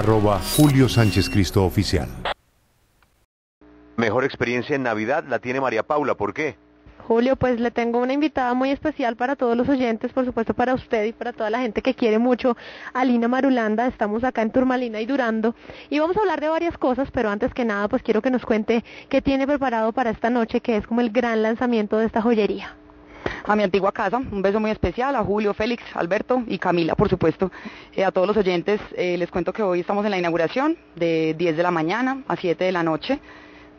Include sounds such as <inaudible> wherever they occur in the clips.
arroba Julio Sánchez Cristo Oficial. Mejor experiencia en Navidad la tiene María Paula, ¿por qué? Julio, pues le tengo una invitada muy especial para todos los oyentes, por supuesto para usted y para toda la gente que quiere mucho a Lina Marulanda. Estamos acá en Turmalina y Durando y vamos a hablar de varias cosas, pero antes que nada, pues quiero que nos cuente qué tiene preparado para esta noche, que es como el gran lanzamiento de esta joyería a mi antigua casa. Un beso muy especial a Julio, Félix, Alberto y Camila, por supuesto. Eh, a todos los oyentes eh, les cuento que hoy estamos en la inauguración de 10 de la mañana a 7 de la noche.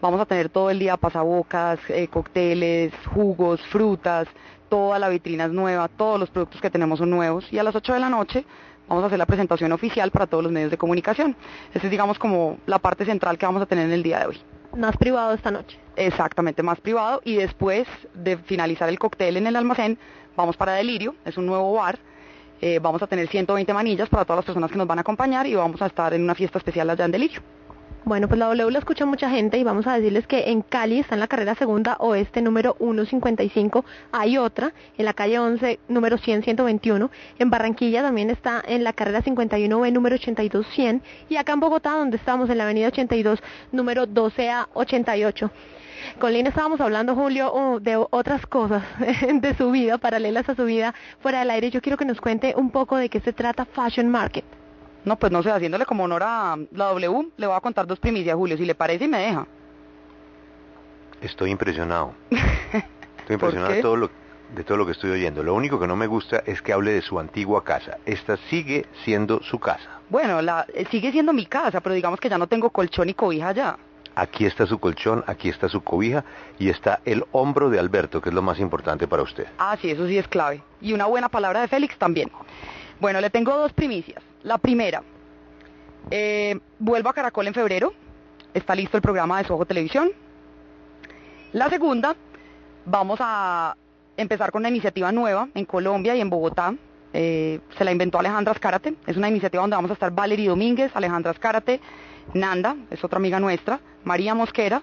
Vamos a tener todo el día pasabocas, eh, cócteles, jugos, frutas, toda la vitrina es nueva, todos los productos que tenemos son nuevos y a las 8 de la noche vamos a hacer la presentación oficial para todos los medios de comunicación. Esa es digamos como la parte central que vamos a tener en el día de hoy. Más privado esta noche. Exactamente, más privado y después de finalizar el cóctel en el almacén vamos para Delirio, es un nuevo bar. Eh, vamos a tener 120 manillas para todas las personas que nos van a acompañar y vamos a estar en una fiesta especial allá en Delirio. Bueno, pues la W la escucha mucha gente y vamos a decirles que en Cali está en la carrera segunda oeste número 155, hay otra en la calle 11 número 100-121, en Barranquilla también está en la carrera 51B número 82-100 y acá en Bogotá donde estamos en la avenida 82 número 12A88. Con Lina estábamos hablando, Julio, oh, de otras cosas <laughs> de su vida, paralelas a su vida fuera del aire. Yo quiero que nos cuente un poco de qué se trata Fashion Market. No, pues no sé, haciéndole como honor a la W, le voy a contar dos primicias, Julio, si le parece y me deja. Estoy impresionado. <laughs> Estoy impresionado de todo, lo, de todo lo que estoy oyendo. Lo único que no me gusta es que hable de su antigua casa. Esta sigue siendo su casa. Bueno, la, eh, sigue siendo mi casa, pero digamos que ya no tengo colchón y cobija ya. Aquí está su colchón, aquí está su cobija y está el hombro de Alberto, que es lo más importante para usted. Ah, sí, eso sí es clave. Y una buena palabra de Félix también. Bueno, le tengo dos primicias. La primera, eh, vuelvo a Caracol en febrero, está listo el programa de Soho Televisión. La segunda, vamos a empezar con una iniciativa nueva en Colombia y en Bogotá. Eh, se la inventó Alejandra Escárate. Es una iniciativa donde vamos a estar Valerie Domínguez, Alejandra Escárate, Nanda, es otra amiga nuestra, María Mosquera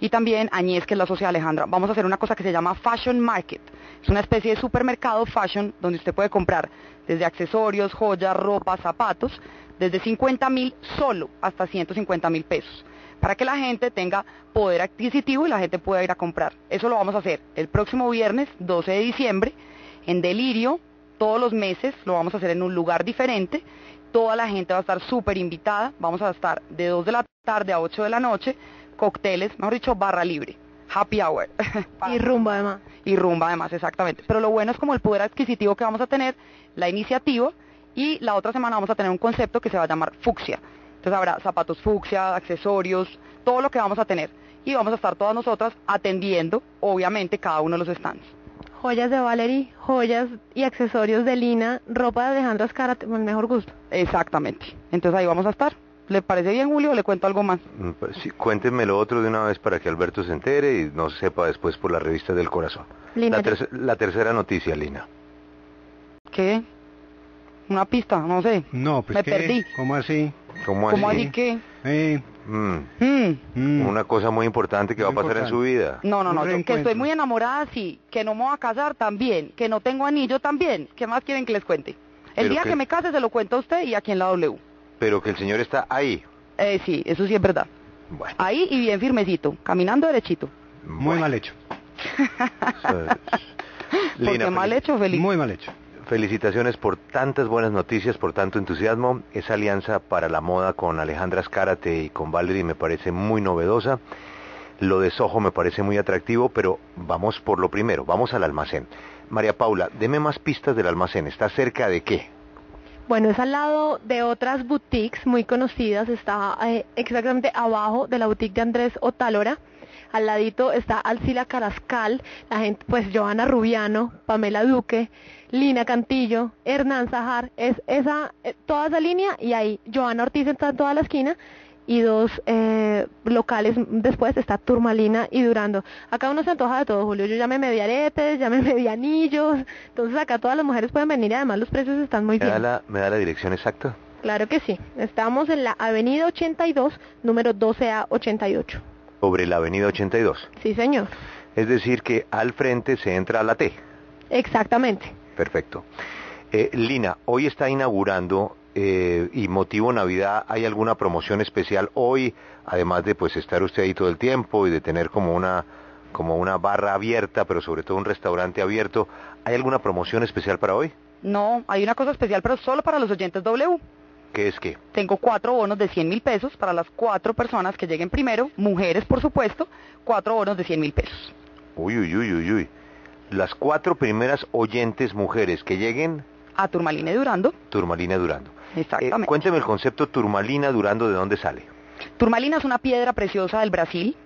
y también Añez, que es la socia Alejandra. Vamos a hacer una cosa que se llama Fashion Market. Es una especie de supermercado fashion donde usted puede comprar desde accesorios, joyas, ropa, zapatos, desde 50 mil solo hasta 150 mil pesos, para que la gente tenga poder adquisitivo y la gente pueda ir a comprar. Eso lo vamos a hacer el próximo viernes 12 de diciembre en Delirio, todos los meses, lo vamos a hacer en un lugar diferente. Toda la gente va a estar súper invitada, vamos a estar de 2 de la tarde a 8 de la noche cócteles, mejor dicho, barra libre, happy hour. <laughs> y rumba además. Y rumba además, exactamente. Pero lo bueno es como el poder adquisitivo que vamos a tener, la iniciativa, y la otra semana vamos a tener un concepto que se va a llamar fucsia. Entonces habrá zapatos fucsia, accesorios, todo lo que vamos a tener. Y vamos a estar todas nosotras atendiendo, obviamente, cada uno de los stands. Joyas de Valerie, joyas y accesorios de Lina, ropa de Alejandro Escara, con el mejor gusto. Exactamente. Entonces ahí vamos a estar. ¿Le parece bien, Julio, o le cuento algo más? Mm, pues sí, cuéntenme lo otro de una vez para que Alberto se entere y no sepa después por la revista del corazón. la, la, tercera noticia, Lina. ¿Qué? ¿Una pista? No sé. No, pues Me ¿qué? perdí. ¿Cómo así? ¿Cómo así? ¿Cómo así qué? Eh, Mm, Mm. mm. Una cosa muy importante que va a pasar en su vida. No, no, no, yo que estoy muy enamorada, sí, que no me voy a casar también, que no tengo anillo también. ¿Qué más quieren que les cuente? El Pero día que- que me case se lo cuento a usted y aquí en la W. Pero que el señor está ahí. Eh, sí, eso sí es verdad. Bueno. Ahí y bien firmecito, caminando derechito. Muy bueno, mal hecho. <laughs> Porque mal hecho, feliz. Muy mal hecho. Felicitaciones por tantas buenas noticias, por tanto entusiasmo. Esa alianza para la moda con Alejandra Escárate y con Valerie me parece muy novedosa. Lo de Soho me parece muy atractivo, pero vamos por lo primero, vamos al almacén. María Paula, deme más pistas del almacén. ¿Está cerca de qué? Bueno, es al lado de otras boutiques muy conocidas, está eh, exactamente abajo de la boutique de Andrés Otálora. Al ladito está Alcila Carascal, la gente, pues Joana Rubiano, Pamela Duque, Lina Cantillo, Hernán Zajar, es esa, eh, toda esa línea y ahí Joana Ortiz está en toda la esquina y dos eh, locales después está Turmalina y Durando. Acá uno se antoja de todo, Julio. Yo ya me medí aretes, ya me <laughs> medí anillos, entonces acá todas las mujeres pueden venir y además los precios están muy ¿Me da bien. la, me da la dirección exacta? Claro que sí. Estamos en la Avenida 82, número 12A88. Sobre la avenida 82. Sí, señor. Es decir, que al frente se entra a la T. Exactamente. Perfecto. Eh, Lina, hoy está inaugurando eh, y motivo Navidad, ¿hay alguna promoción especial hoy, además de pues estar usted ahí todo el tiempo y de tener como una como una barra abierta, pero sobre todo un restaurante abierto, ¿hay alguna promoción especial para hoy? No, hay una cosa especial, pero solo para los oyentes W. ¿Qué es qué? Tengo cuatro bonos de 100 mil pesos para las cuatro personas que lleguen primero, mujeres por supuesto, cuatro bonos de 100 mil pesos. Uy, uy, uy, uy, uy. Las cuatro primeras oyentes mujeres que lleguen... A Turmalina y Durando. Turmalina Durando. Exactamente. Eh, cuénteme el concepto Turmalina Durando, ¿de dónde sale? Turmalina es una piedra preciosa del Brasil,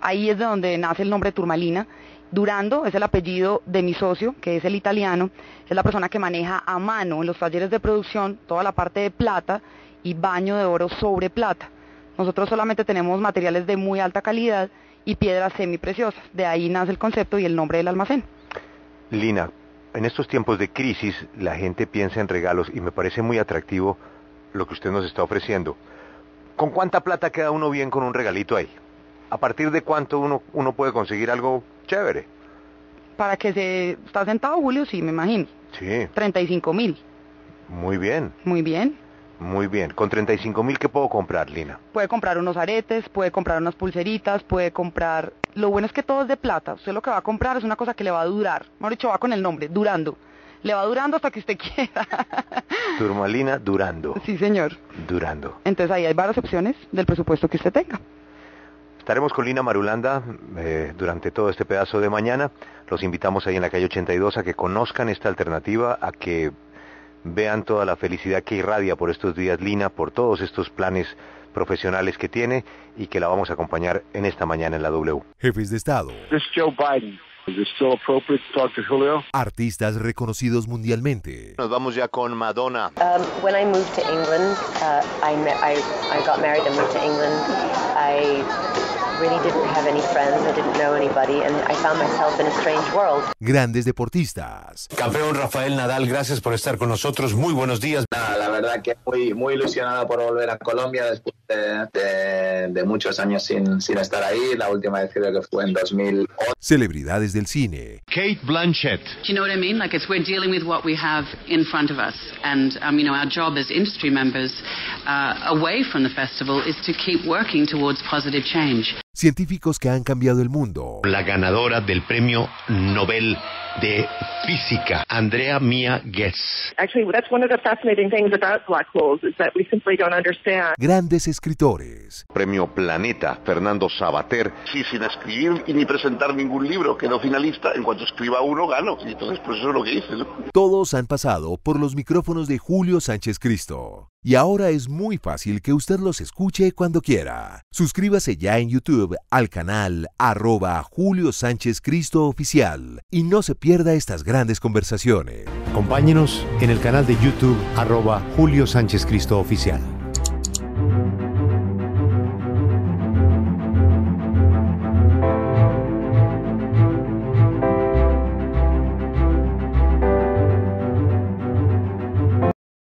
ahí es de donde nace el nombre Turmalina. Durando es el apellido de mi socio, que es el italiano, es la persona que maneja a mano en los talleres de producción toda la parte de plata y baño de oro sobre plata. Nosotros solamente tenemos materiales de muy alta calidad y piedras semipreciosas, de ahí nace el concepto y el nombre del almacén. Lina, en estos tiempos de crisis la gente piensa en regalos y me parece muy atractivo lo que usted nos está ofreciendo. ¿Con cuánta plata queda uno bien con un regalito ahí? ¿A partir de cuánto uno, uno puede conseguir algo chévere? Para que se... ¿Está sentado, Julio? Sí, me imagino. Sí. 35 mil. Muy bien. Muy bien. Muy bien. ¿Con 35 mil qué puedo comprar, Lina? Puede comprar unos aretes, puede comprar unas pulseritas, puede comprar... Lo bueno es que todo es de plata. Usted lo que va a comprar es una cosa que le va a durar. Mejor dicho, va con el nombre, durando. Le va durando hasta que usted <laughs> quiera. Turmalina Durando. Sí, señor. Durando. Entonces ahí hay varias opciones del presupuesto que usted tenga. Estaremos con Lina Marulanda eh, durante todo este pedazo de mañana. Los invitamos ahí en la calle 82 a que conozcan esta alternativa, a que vean toda la felicidad que irradia por estos días Lina, por todos estos planes profesionales que tiene y que la vamos a acompañar en esta mañana en la W. Jefes de Estado. This is Joe Biden. Is it still appropriate to talk to Julio? Artistas reconocidos mundialmente. Nos vamos ya con Madonna. Um, when I moved to England, uh, I, met, I, I got married and moved to England. I really didn't have any friends, I didn't know anybody, and I found myself in a strange world. Grandes deportistas. Campeón Rafael Nadal, gracias por estar con nosotros. Muy buenos días. Nada, la verdad que muy, muy ilusionado por volver a Colombia después de, de, de muchos años sin, sin estar ahí. La última vez creo que fue en 2008. Celebridades del cine. Kate Blanchett. Do you know what I mean? Like it's we're dealing with what we have in front of us, and um, you know our job as industry members, uh, away from the festival, is to keep working towards positive change. Científicos que han cambiado el mundo. La ganadora del premio Nobel de Física, Andrea Mia Getz. Actually, that's one of the fascinating things about black holes is that we simply don't understand. Grandes escritores. Premio Planeta, Fernando Sabater. Sí, sin escribir y ni presentar ningún libro, quedó finalista. En cuanto escriba uno, gano. Y entonces, pues eso es lo que hice, ¿no? Todos han pasado por los micrófonos de Julio Sánchez Cristo. Y ahora es muy fácil que usted los escuche cuando quiera. Suscríbase ya en YouTube al canal arroba Julio Sánchez Cristo Oficial y no se pierda estas grandes conversaciones. Acompáñenos en el canal de YouTube arroba Julio Sánchez Cristo Oficial.